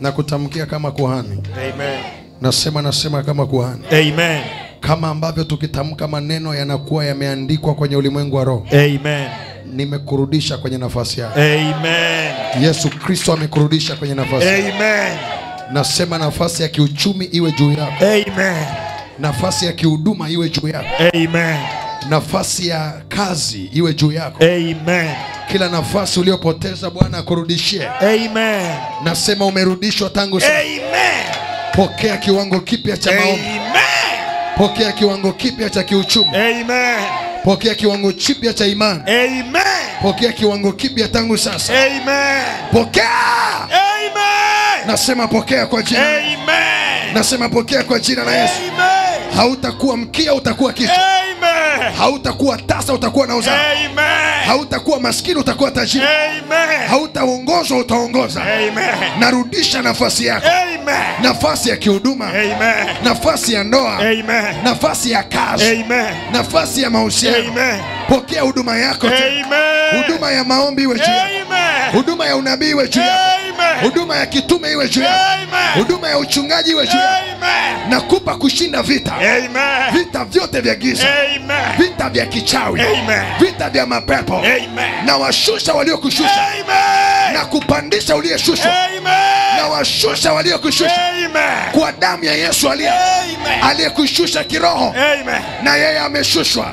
na kutamkia kama kuhani. Amen. Nasema nasema kama kuhani, Amen. kama ambavyo tukitamka maneno yanakuwa yameandikwa kwenye ulimwengu wa roho. Amen. Nimekurudisha kwenye nafasi yako. Amen. Yesu Kristo amekurudisha kwenye nafasi. Amen. Nasema nafasi ya kiuchumi iwe juu yako, Amen. nafasi ya kihuduma iwe juu yako, Amen. nafasi ya kazi iwe juu yako. Amen. Kila nafasi uliyopoteza Bwana akurudishie. Amen. Nasema umerudishwa tangu sasa. Amen. Pokea kiwango kipya cha maombi, Amen. pokea kiwango kipya cha kiuchumi, Amen. pokea kiwango kipya cha imani, Amen. pokea kiwango kipya tangu sasa. Amen. Pokea, Amen. nasema pokea kwa jina, Amen. nasema pokea kwa jina la Yesu. Amen. Hautakuwa mkia, utakuwa kichwa. Amen. Hautakuwa tasa, utakuwa na uzao. Amen. Hautakuwa maskini, utakuwa tajiri. Hautaongozwa, utaongoza. Narudisha nafasi yako, nafasi ya kihuduma, nafasi ya ndoa, nafasi ya kazi, nafasi ya mahusiano. Pokea huduma yako. Huduma ya maombi iwe juu yako, huduma ya unabii iwe juu yako, huduma ya kitume iwe juu yako. Huduma ya uchungaji iwe juu. Nakupa kushinda vita, Amen. vita vyote vya giza, Amen. vita vya kichawi, Amen. vita vya mapepo, Amen. na washusha waliokushusha Amen. Na kupandisha uliyeshushwa, na washusha waliokushusha. Kwa damu ya Yesu aliyekushusha kiroho, Amen. na yeye ameshushwa,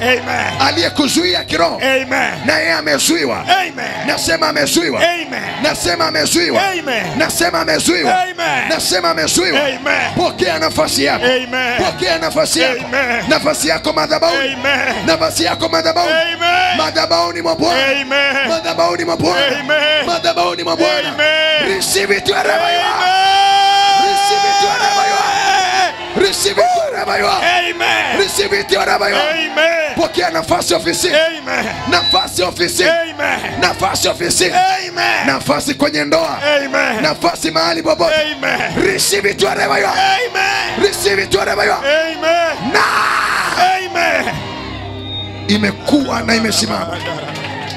aliyekuzuia kiroho, Amen. na yeye amezuiwa. Nasema amezuiwa, nasema amezuiwa, nasema amezuiwa, nasema amezuiwa. Pokea nafasi yako, pokea nafasi yako, nafasi yako madhabahuni, nafasi yako madhabahuni, madhabahuni mwa Bwana, madhabahuni mwa Bwana, Amen. Madhabahuni mwa Bwana. Receive it wherever you are. Receive it wherever you are. Receive it wherever you are. Amen. Receive it wherever you are. Amen. Pokea nafasi ofisini, Amen. nafasi ofisini, Amen. nafasi ofisini, Amen. nafasi kwenye ndoa, Amen. nafasi mahali popote. Amen. Receive it wherever you are. Amen. Receive it wherever you are. Amen. Na Amen. imekuwa na imesimama,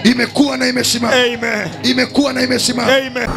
imekuwa na imesimama, Amen. imekuwa na imesimama. Amen.